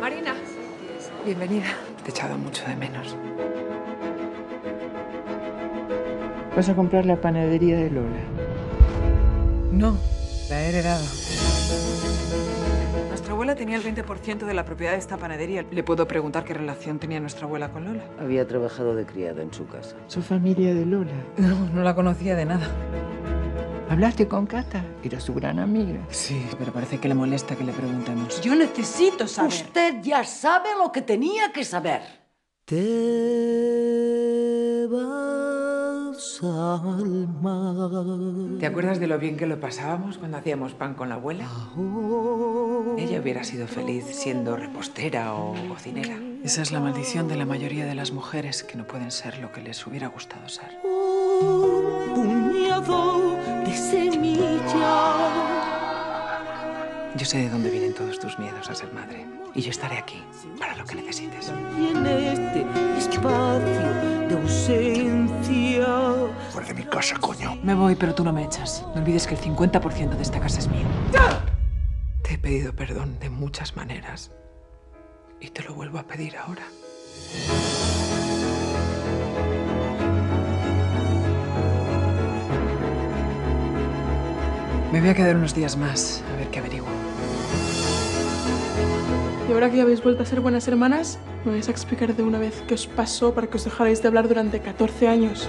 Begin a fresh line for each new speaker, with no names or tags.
Marina.
Bienvenida. Te he echado mucho de menos.
Vas a comprar la panadería de Lola.
No, la he heredado. Nuestra abuela tenía el 20% de la propiedad de esta panadería. ¿Le puedo preguntar qué relación tenía nuestra abuela con Lola?
Había trabajado de criada en su casa.
Su familia de Lola.
No, no la conocía de nada.
¿Hablaste con Cata? Era su gran amiga.
Sí, pero parece que le molesta que le preguntemos.
Yo necesito saber.
Usted ya sabe lo que tenía que saber.
Te vas al mar.
¿Te acuerdas de lo bien que lo pasábamos cuando hacíamos pan con la abuela? Ella hubiera sido feliz siendo repostera o cocinera. Esa es la maldición de la mayoría de las mujeres que no pueden ser lo que les hubiera gustado ser.
Un puñado
Yo sé de dónde vienen todos tus miedos a ser madre. Y yo estaré aquí para lo que necesites.
Y en este espacio de ausencia.
Fuera de mi casa, coño.
Me voy, pero tú no me echas. No olvides que el 50% de esta casa es mío. Te he pedido perdón de muchas maneras. Y te lo vuelvo a pedir ahora. Me voy a quedar unos días más a ver qué averiguo.
Y ahora que ya habéis vuelto a ser buenas hermanas, me vais a explicar de una vez qué os pasó para que os dejarais de hablar durante 14 años.